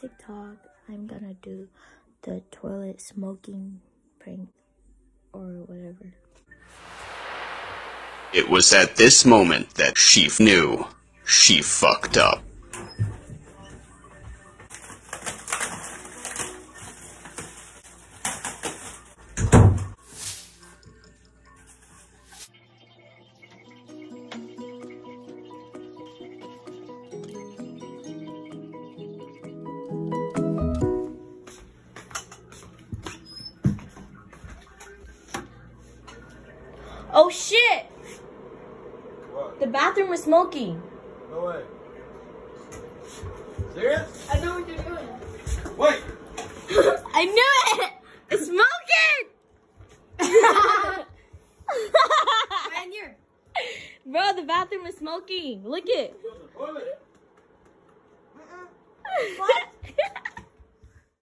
TikTok, I'm gonna do the toilet smoking prank or whatever. It was at this moment that she knew she fucked up. Oh shit! What? The bathroom was smoking. No way. Serious? I know what you're doing. Wait! I knew it! It's smoking! And here. Bro, the bathroom is smoking. Look it. What?